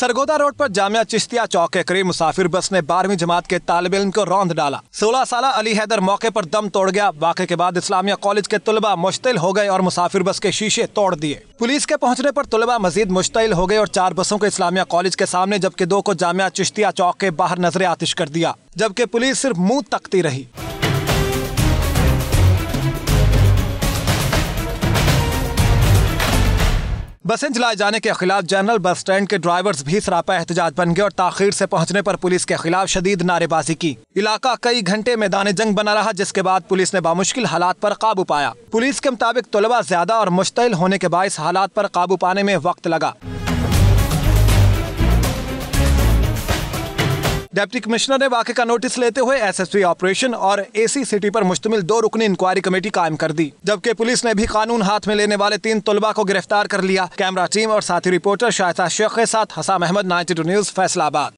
Sargodha road پر جامعہ چشتیہ چوک کے قریب مسافر بس نے بارہویں جماعت کے طالب علم کو روند ڈالا۔ سولہ سالہ علی حیدر موقع پر دم توڑ گیا۔ واقعے کے بعد اسلامیہ کالج کے طلبہ مشتعل ہو گئے اور مسافر بس کے شیشے توڑ دیے۔ پولیس کے پہنچنے پر طلبہ مزید مشتعل ہو گئے اور چار بسوں کو اسلامیہ کالج کے سامنے جبکہ دو کو جامعہ چشتیہ چوک کے باہر نظر آتش کر دیا۔ جبکہ پولیس صرف منہ تکتی رہی۔ بسیں جلائے جانے کے خلاف جنرل بس اسٹینڈ کے ڈرائیورز بھی سراپا احتجاج بن گئے اور تاخیر سے پہنچنے پر پولیس کے خلاف شدید نعرے بازی کی۔ علاقہ کئی گھنٹے میدان جنگ بنا رہا، جس کے بعد پولیس نے بامشکل حالات پر قابو پایا۔ پولیس کے مطابق طلبہ زیادہ اور مشتعل ہونے کے باعث حالات پر قابو پانے میں وقت لگا۔ ڈیپٹی کمشنر نے واقعے کا نوٹس لیتے ہوئے ایس ایس پی آپریشن اور اے سی سٹی پر مشتمل دو رکنی انکوائری کمیٹی قائم کر دی، جبکہ پولیس نے بھی قانون ہاتھ میں لینے والے تین طلبہ کو گرفتار کر لیا۔ کیمرہ ٹیم اور ساتھی رپورٹر شائطہ شیخ کے ساتھ Hussam Ahmed ninety two news Faisalabad.